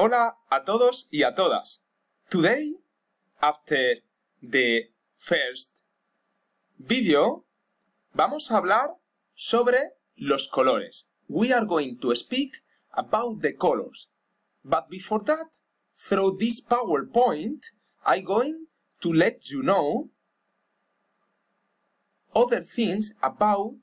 Hola a todos y a todas. Today, after the first video, vamos a hablar sobre los colores. We are going to speak about the colors. But before that, through this PowerPoint, I'm going to let you know other things about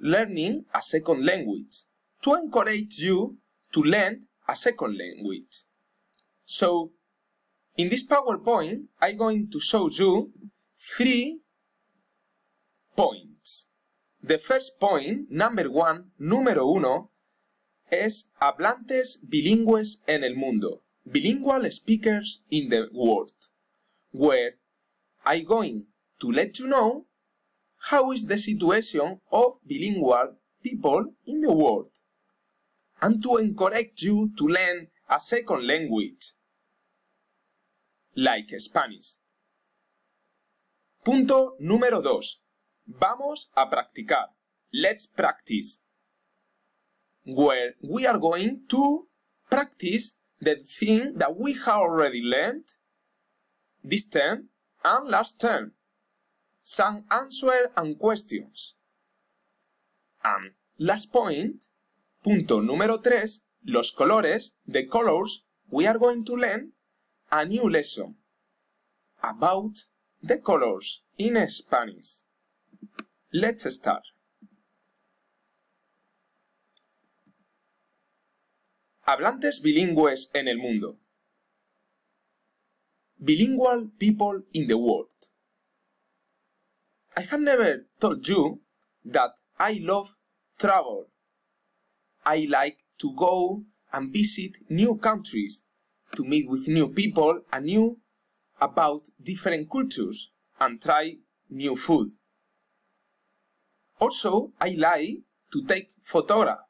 learning a second language to encourage you to learn a second language. So, in this PowerPoint, I'm going to show you three points. The first point, number one, número uno, es hablantes bilingües en el mundo. Bilingual speakers in the world. Where I'm going to let you know how is the situation of bilingual people in the world and to encourage you to learn a second language, like Spanish. Punto número 2. Vamos a practicar. Let's practice. Where we are going to practice the thing that we have already learned this term and last term. Some answer and questions. And last point, Punto número 3. Los colores, the colors, we are going to learn a new lesson about the colors in Spanish. Let's start. Hablantes bilingües en el mundo. Bilingual people in the world. I have never told you that I love travel I like to go and visit new countries, to meet with new people and new about different cultures and try new food. Also, I like to take photograph.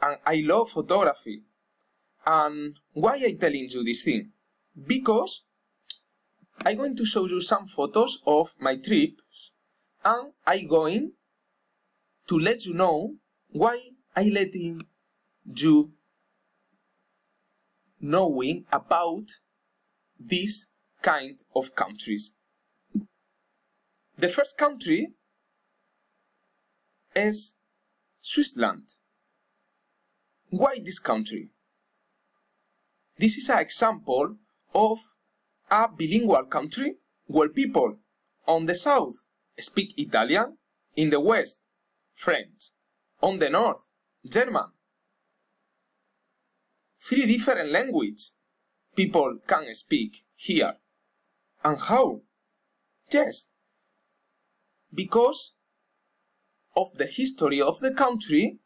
And I love photography. And why I telling you this thing? Because I'm going to show you some photos of my trips and I going to let you know why I letting you knowing about this kind of countries. The first country is Switzerland. Why this country? This is an example of a bilingual country where people on the south speak Italian, in the west French. On the north, German. Three different languages people can speak here. And how? Yes, because of the history of the country,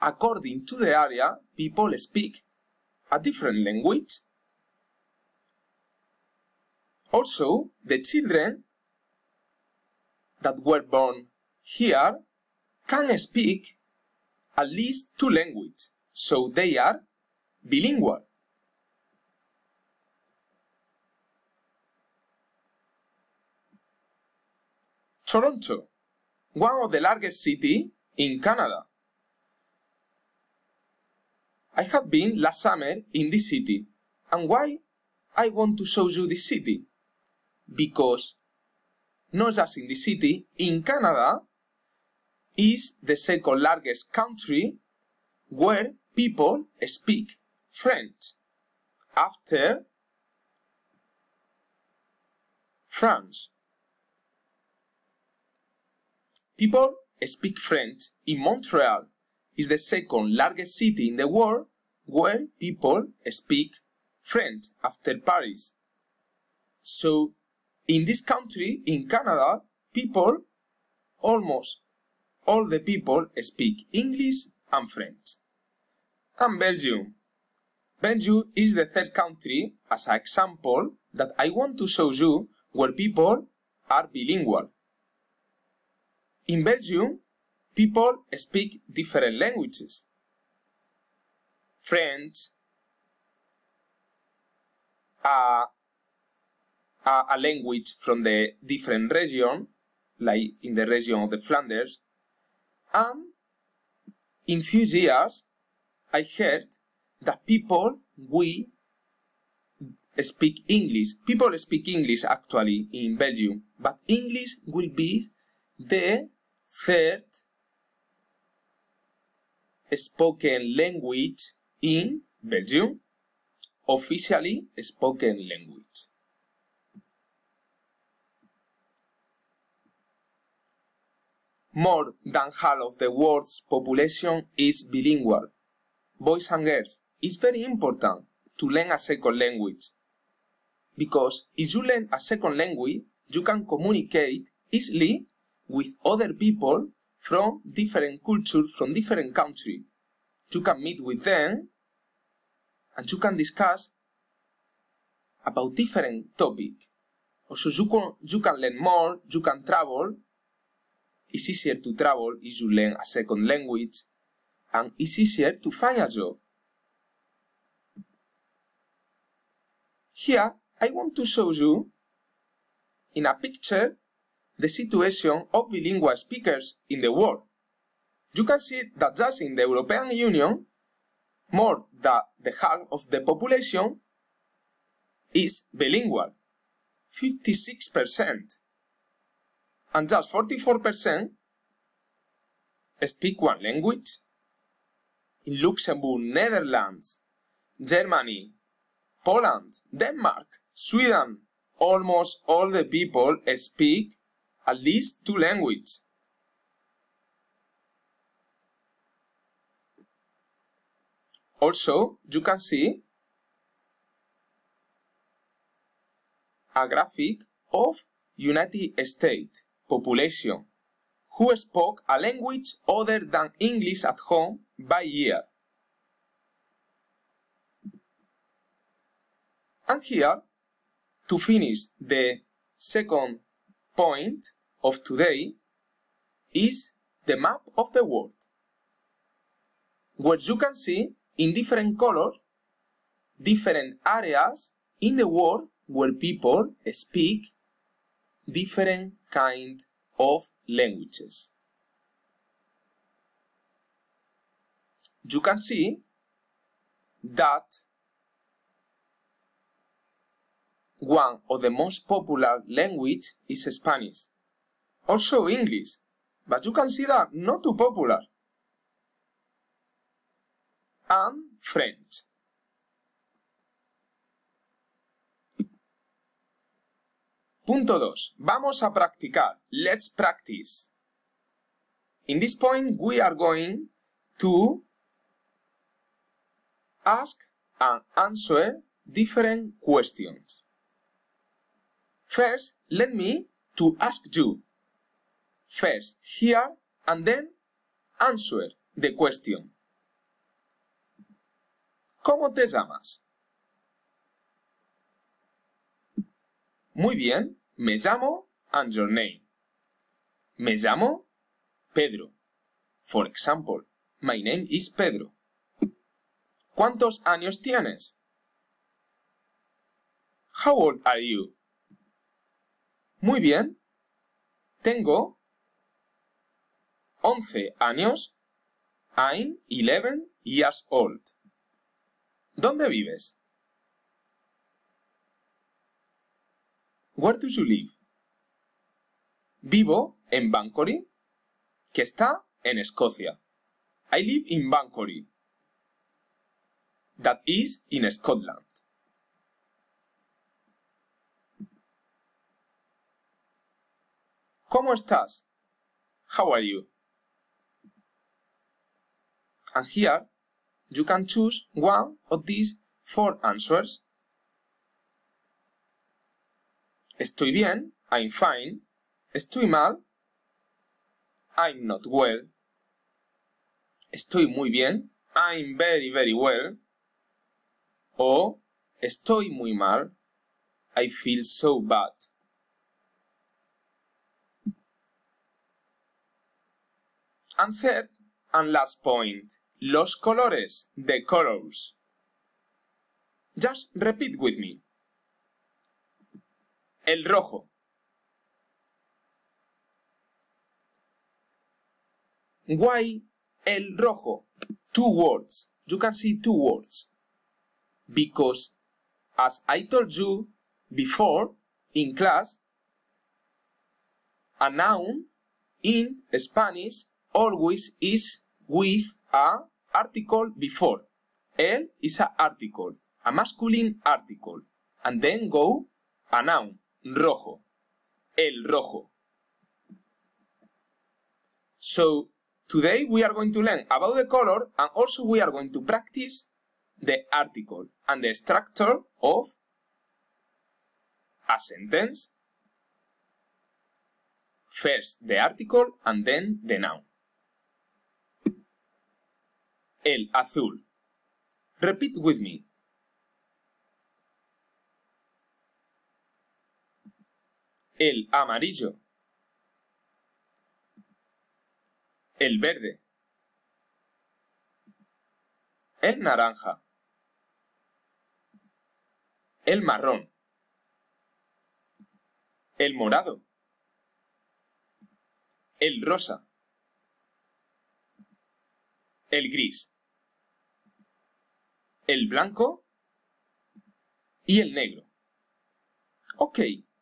according to the area, people speak a different language. Also, the children that were born here can speak at least two languages, so they are bilingual. Toronto, one of the largest cities in Canada. I have been last summer in this city, and why I want to show you this city? Because not just in the city, in Canada, is the second largest country where people speak French after France. People speak French in Montreal is the second largest city in the world where people speak French after Paris. So in this country, in Canada, people almost all the people speak English and French. And Belgium. Belgium is the third country, as an example, that I want to show you where people are bilingual. In Belgium, people speak different languages. French, a, a, a language from the different region, like in the region of the Flanders, and in few years, I heard that people we, speak English. People speak English actually in Belgium, but English will be the third spoken language in Belgium, officially spoken language. More than half of the world's population is bilingual. Boys and girls, it's very important to learn a second language. Because if you learn a second language, you can communicate easily with other people from different cultures, from different countries. You can meet with them and you can discuss about different topic. Also, you can, you can learn more, you can travel. It's easier to travel if you learn a second language and it's easier to find a job. Here, I want to show you in a picture the situation of bilingual speakers in the world. You can see that just in the European Union, more than the half of the population is bilingual, 56%, and just 44% speak one language. In Luxembourg, Netherlands, Germany, Poland, Denmark, Sweden, almost all the people speak at least two languages. Also, you can see a graphic of United States population who spoke a language other than English at home by year. And here, to finish the second point of today, is the map of the world, where you can see in different colors, different areas in the world where people speak different kind of languages. You can see that one of the most popular language is Spanish. Also English, but you can see that not too popular and French. Punto 2. Vamos a practicar. Let's practice. In this point, we are going to ask and answer different questions. First, let me to ask you. First, here and then answer the question. ¿Cómo te llamas? Muy bien, me llamo and your name. Me llamo Pedro. For example, my name is Pedro. ¿Cuántos años tienes? How old are you? Muy bien. Tengo 11 años. I'm 11 years old. ¿Dónde vives? Where do you live? Vivo en Banchory, que está en Escocia. I live in Banchory. That is in Scotland. ¿Cómo estás? How are you? And here you can choose one of these four answers. Estoy bien, I'm fine. Estoy mal, I'm not well. Estoy muy bien, I'm very, very well. O estoy muy mal, I feel so bad. And third and last point, los colores, the colors. Just repeat with me. El rojo. Why el rojo. Two words. You can see two words. Because, as I told you before in class, a noun in Spanish always is with a article before. El is a article, a masculine article. And then go a noun, rojo. El rojo. So, today we are going to learn about the color and also we are going to practice the article and the structure of a sentence. First the article and then the noun. El azul. Repeat with me. El amarillo. El verde. El naranja. El marrón. El morado. El rosa. El gris. El blanco. Y el negro.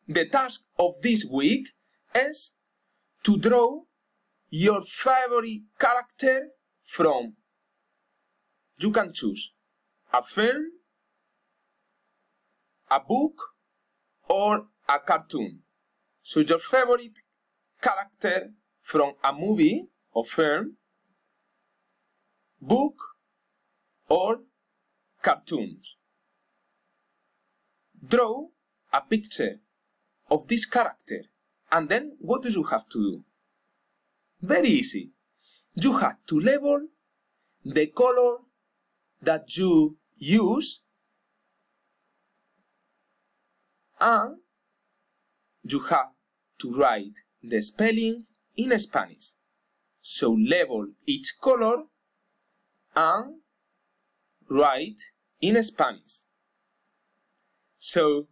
The task of this week is to draw your favorite character from. You can choose a film, a book, or a cartoon. So your favorite character from a movie or film, book, or cartoons. Draw a picture of this character and then what do you have to do? Very easy. You have to label the color that you use and you have to write the spelling in Spanish. So label each color and write in Spanish. So,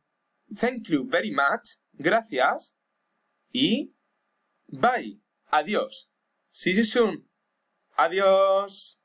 thank you very much, gracias, y bye. Adiós. See you soon. Adiós.